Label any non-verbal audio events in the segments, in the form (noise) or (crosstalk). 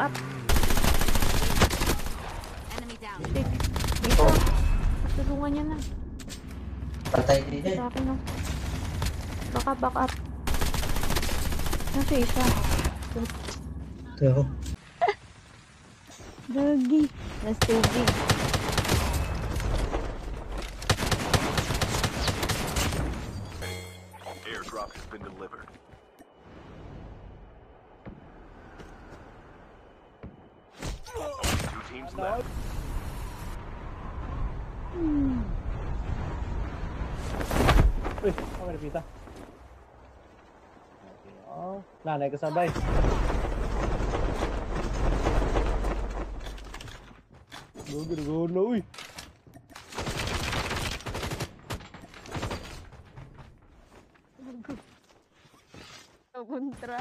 up. Enemy down. Stick. Dito. Tulungan niya na. Patay din eh. Sa akin, no. Back up, back up. Nasa isa. Ito ako. Gagi. Last tubig. Airdrop has been delivered. Teams left. Uy, ako may napita. Okay, oh. Nanay kasabay. Gugu, gugu, uy. Kontra.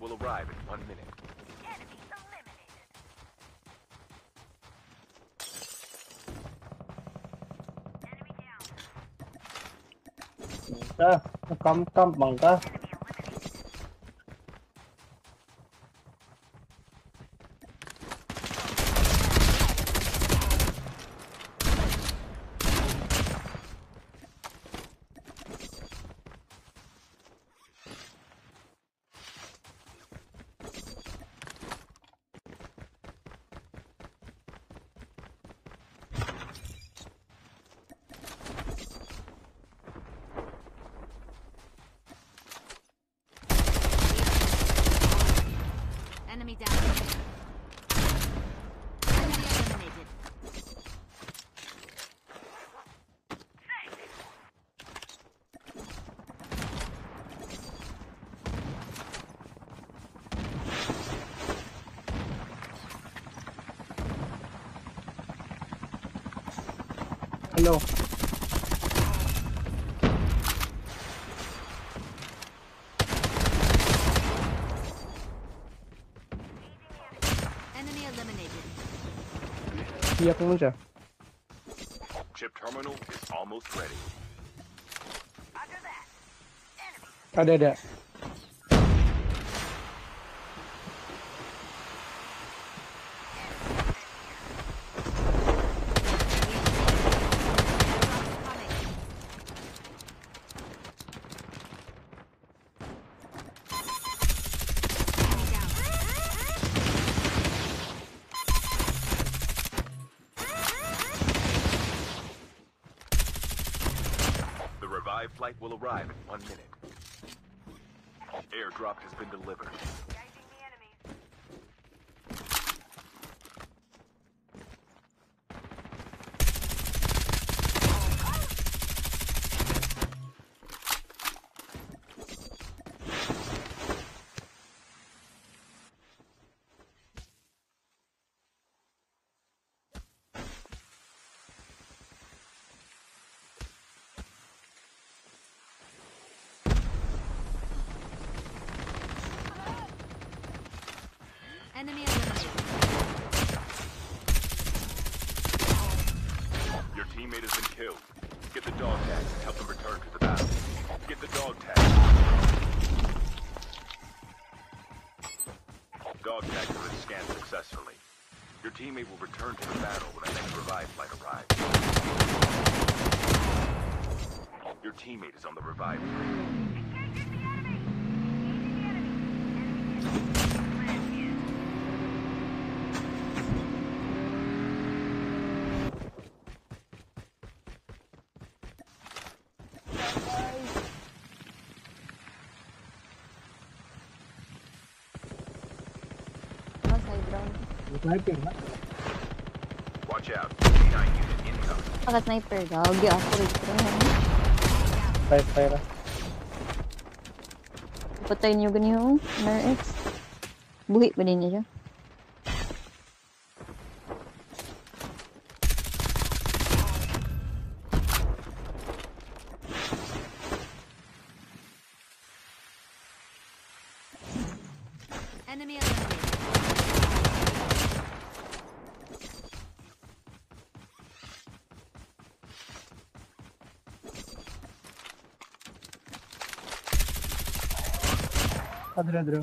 Will arrive in one minute. Ka, nakam-kam bang ka? Enemy down. Enemy eliminated. Hello. Enemy eliminated. Iyak mo siya. Chip terminal is almost ready. Ah, ada, ada. Enemy down. The revived flight will arrive in one minute. Airdrop has been delivered. Enemy eliminated. Your teammate has been killed. Get the dog tag and help them return to the battle. Get the dog tag. Dog tags have been scanned successfully. Your teammate will return to the battle when the next revive flight arrives. Your teammate is on the revive flight. Sniper na. Watch Watch out. K9 unit incoming. Pagka sniper, gagi ako rin. Fire, fire. Patay niyo ganyan yung NRX. Buhi pa din niya siya. Enemy eliminated. Adre, adre.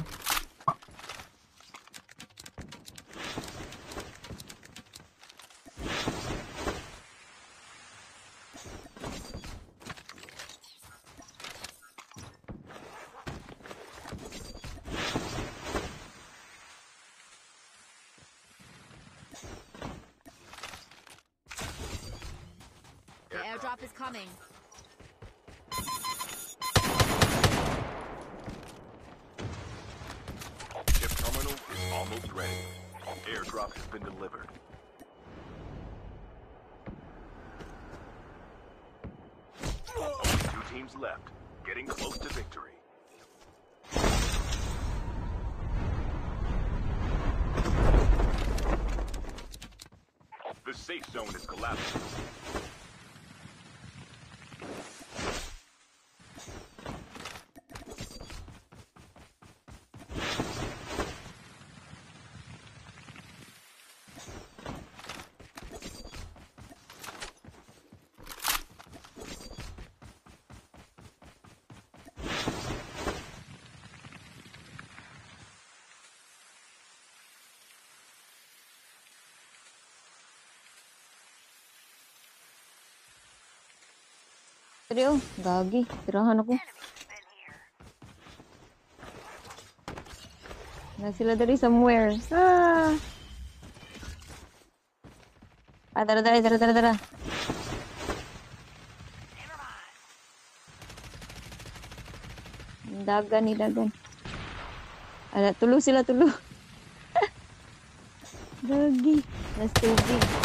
The airdrop is coming. Almost ready. Airdrop has been delivered. Only two teams left. Getting close to victory. The safe zone is collapsing. Pero oh, gagi. Tirahan ako. Na sila dari somewhere. Ah! Ah, tara, tara, tara, tara, tara. Dagan ni dagan. Ada tulo sila tulo. (laughs) Gagi. Nas tubig.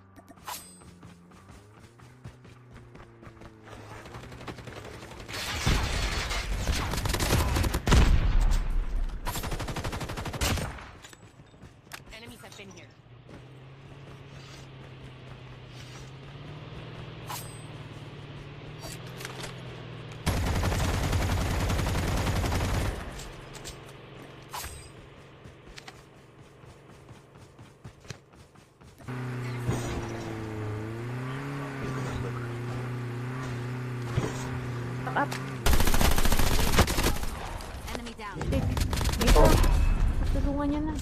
Kinuha niya na.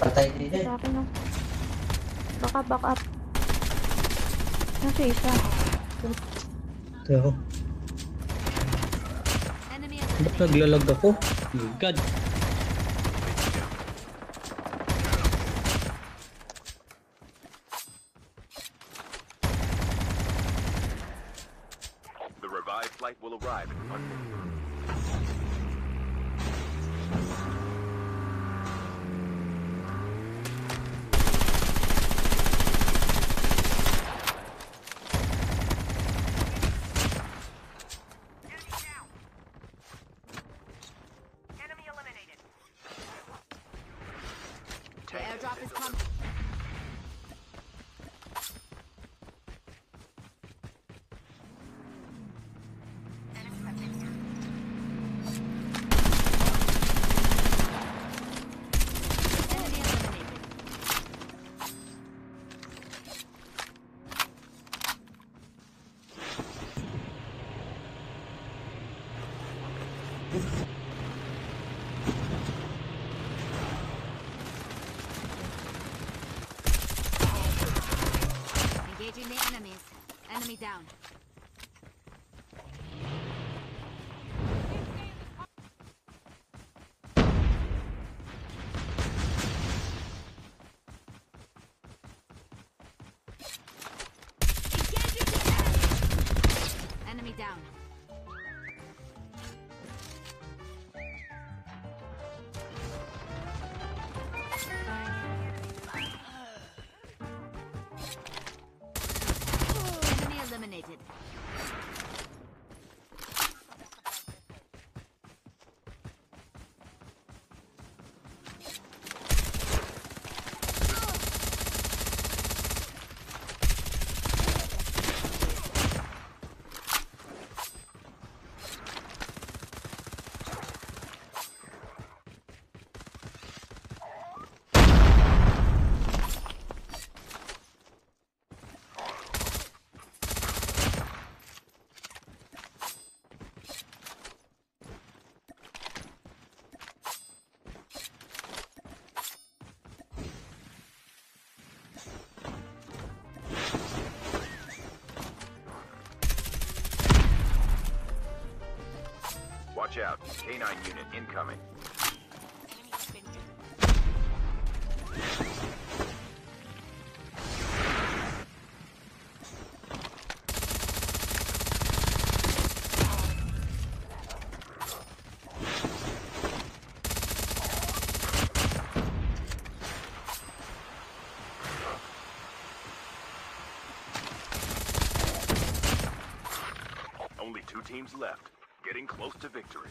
Patay din yan. Sa akin, no. Baka back up. Nasa isa. Ito ako. Ba't naglalag ako? My God. The revived flight will arrive in one minute. Enemy down. K9 unit incoming. Only two teams left. Getting close to victory.